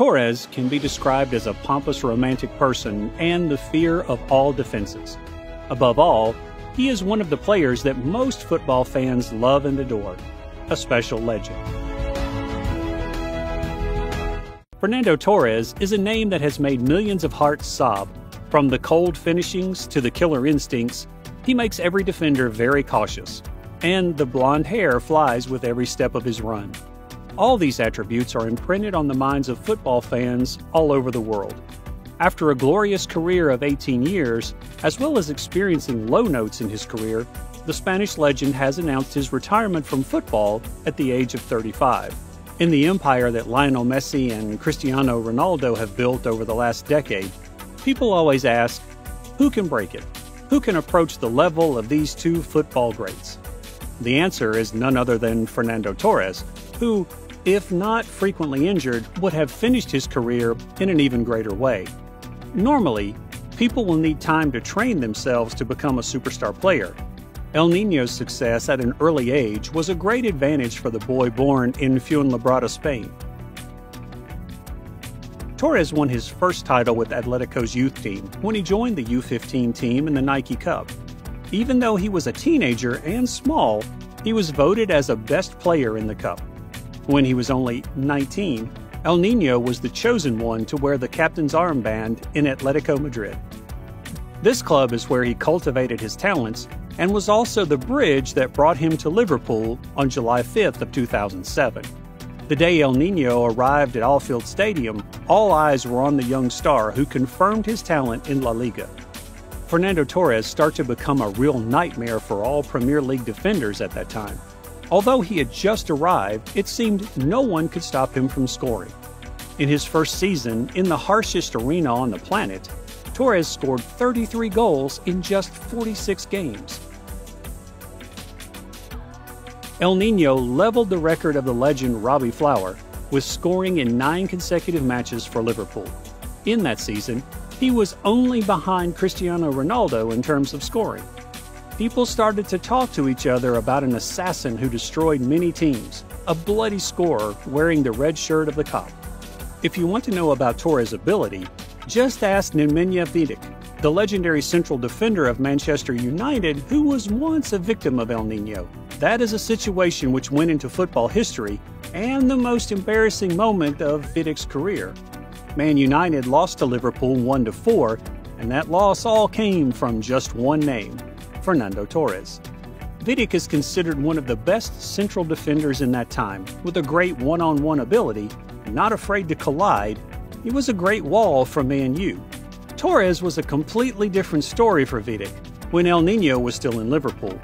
Torres can be described as a pompous romantic person and the fear of all defenses. Above all, he is one of the players that most football fans love and adore, a special legend. Fernando Torres is a name that has made millions of hearts sob. From the cold finishings to the killer instincts, he makes every defender very cautious, and the blonde hair flies with every step of his run. All these attributes are imprinted on the minds of football fans all over the world. After a glorious career of 18 years, as well as experiencing low notes in his career, the Spanish legend has announced his retirement from football at the age of 35. In the empire that Lionel Messi and Cristiano Ronaldo have built over the last decade, people always ask, who can break it? Who can approach the level of these two football greats? The answer is none other than Fernando Torres, who, if not frequently injured, would have finished his career in an even greater way. Normally, people will need time to train themselves to become a superstar player. El Nino's success at an early age was a great advantage for the boy born in Fuenlabrada, Spain. Torres won his first title with Atletico's youth team when he joined the U15 team in the Nike Cup. Even though he was a teenager and small, he was voted as a best player in the Cup. When he was only 19, El Nino was the chosen one to wear the captain's armband in Atletico Madrid. This club is where he cultivated his talents and was also the bridge that brought him to Liverpool on July 5th of 2007. The day El Nino arrived at Anfield Stadium, all eyes were on the young star who confirmed his talent in La Liga. Fernando Torres started to become a real nightmare for all Premier League defenders at that time. Although he had just arrived, it seemed no one could stop him from scoring. In his first season, in the harshest arena on the planet, Torres scored 33 goals in just 46 games. El Nino leveled the record of the legend Robbie Fowler with scoring in nine consecutive matches for Liverpool. In that season, he was only behind Cristiano Ronaldo in terms of scoring people started to talk to each other about an assassin who destroyed many teams, a bloody scorer wearing the red shirt of the Kop. If you want to know about Torres' ability, just ask Nemanja Vidic, the legendary central defender of Manchester United who was once a victim of El Nino. That is a situation which went into football history and the most embarrassing moment of Vidic's career. Man United lost to Liverpool 1 4, and that loss all came from just one name Fernando Torres. Vidic is considered one of the best central defenders in that time, with a great one on one ability, not afraid to collide. He was a great wall for Man U. Torres was a completely different story for Vidic when El Nino was still in Liverpool.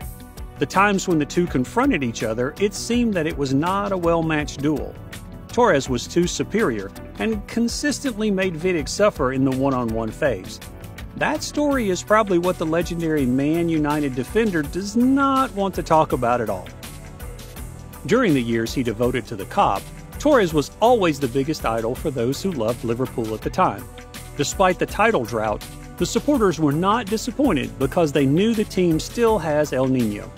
The times when the two confronted each other, it seemed that it was not a well matched duel. Torres was too superior and consistently made Vidic suffer in the one on one phase. That story is probably what the legendary Man United defender does not want to talk about at all. During the years he devoted to the Kop, Torres was always the biggest idol for those who loved Liverpool at the time. Despite the title drought, the supporters were not disappointed because they knew the team still has El Nino.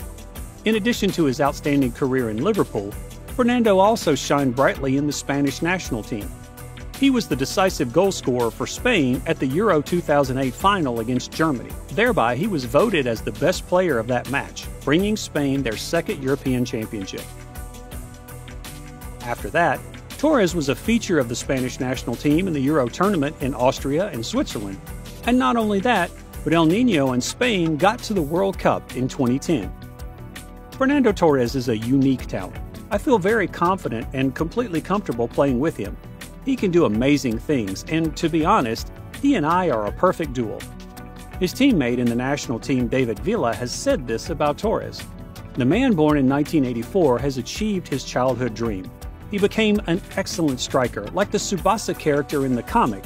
In addition to his outstanding career in Liverpool, Fernando also shined brightly in the Spanish national team. He was the decisive goal scorer for Spain at the Euro 2008 final against Germany. Thereby, he was voted as the best player of that match, bringing Spain their second European championship. After that, Torres was a feature of the Spanish national team in the Euro tournament in Austria and Switzerland. And not only that, but El Nino and Spain got to the World Cup in 2010. Fernando Torres is a unique talent. I feel very confident and completely comfortable playing with him. He can do amazing things, and to be honest, he and I are a perfect duel. His teammate in the national team, David Villa, has said this about Torres. The man born in 1984 has achieved his childhood dream. He became an excellent striker, like the Tsubasa character in the comic,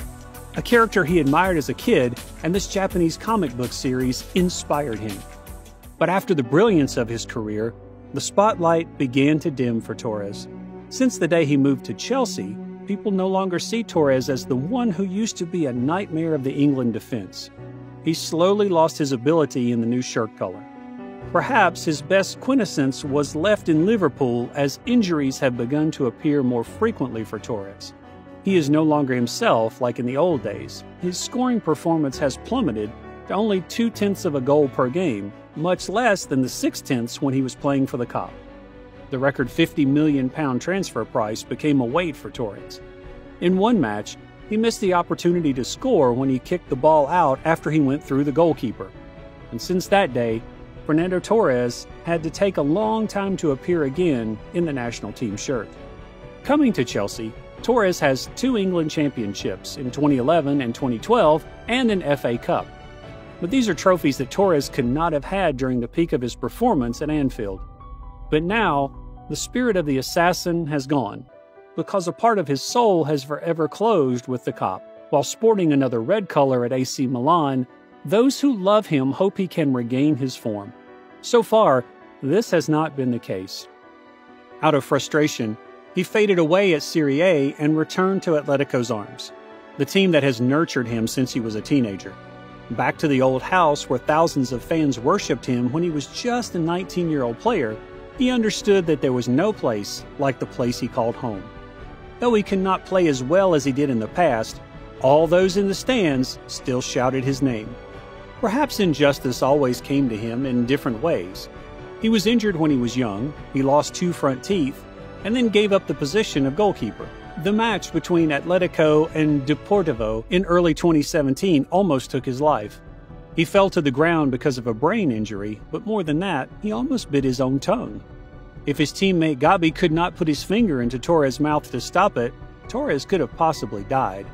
a character he admired as a kid, and this Japanese comic book series inspired him. But after the brilliance of his career, the spotlight began to dim for Torres. Since the day he moved to Chelsea, people no longer see Torres as the one who used to be a nightmare of the England defense. He slowly lost his ability in the new shirt color. Perhaps his best quintessence was left in Liverpool as injuries have begun to appear more frequently for Torres. He is no longer himself like in the old days. His scoring performance has plummeted to only two tenths of a goal per game, much less than the six tenths when he was playing for the Kop. The record 50 million pound transfer price became a weight for Torres. In one match, he missed the opportunity to score when he kicked the ball out after he went through the goalkeeper. And since that day, Fernando Torres had to take a long time to appear again in the national team shirt. Coming to Chelsea, Torres has two England championships in 2011 and 2012 and an FA Cup. But these are trophies that Torres could not have had during the peak of his performance at Anfield. But now, the spirit of the assassin has gone, because a part of his soul has forever closed with the Kop. While sporting another red color at AC Milan, those who love him hope he can regain his form. So far, this has not been the case. Out of frustration, he faded away at Serie A and returned to Atletico's arms, the team that has nurtured him since he was a teenager. Back to the old house where thousands of fans worshipped him when he was just a 19 year old player, he understood that there was no place like the place he called home. Though he could not play as well as he did in the past, all those in the stands still shouted his name. Perhaps injustice always came to him in different ways. He was injured when he was young, he lost two front teeth, and then gave up the position of goalkeeper. The match between Atletico and Deportivo in early 2017 almost took his life. He fell to the ground because of a brain injury, but more than that, he almost bit his own tongue. If his teammate Gabi could not put his finger into Torres' mouth to stop it, Torres could have possibly died.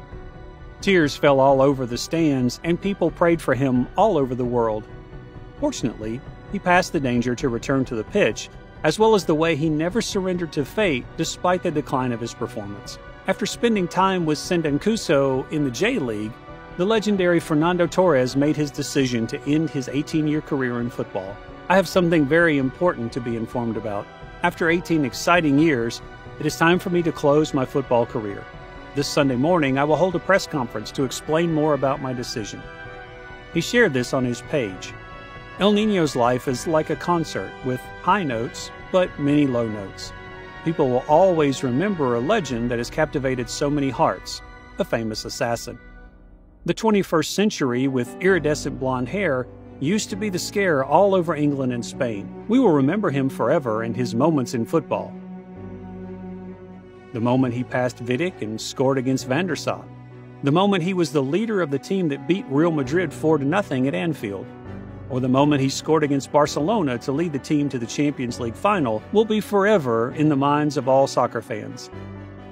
Tears fell all over the stands, and people prayed for him all over the world. Fortunately, he passed the danger to return to the pitch as well as the way he never surrendered to fate despite the decline of his performance. After spending time with Sagan Tosu in the J League, the legendary Fernando Torres made his decision to end his 18 year career in football. I have something very important to be informed about. After 18 exciting years, it is time for me to close my football career. This Sunday morning, I will hold a press conference to explain more about my decision. He shared this on his page. El Nino's life is like a concert with high notes, but many low notes. People will always remember a legend that has captivated so many hearts a famous assassin. The 21st century, with iridescent blonde hair, used to be the scare all over England and Spain. We will remember him forever and his moments in football. The moment he passed Vidic and scored against Van der Sar. The moment he was the leader of the team that beat Real Madrid 4 0 at Anfield or the moment he scored against Barcelona to lead the team to the Champions League final will be forever in the minds of all soccer fans.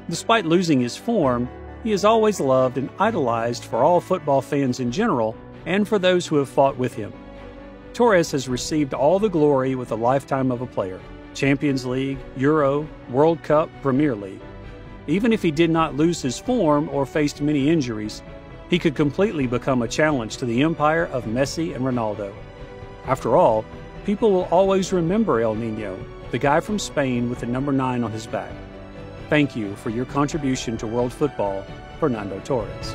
Despite losing his form, he is always loved and idolized for all football fans in general and for those who have fought with him. Torres has received all the glory with a lifetime of a player Champions League, Euro, World Cup, Premier League. Even if he did not lose his form or faced many injuries, he could completely become a challenge to the empire of Messi and Ronaldo. After all, people will always remember El Nino, the guy from Spain with the number 9 on his back. Thank you for your contribution to world football, Fernando Torres.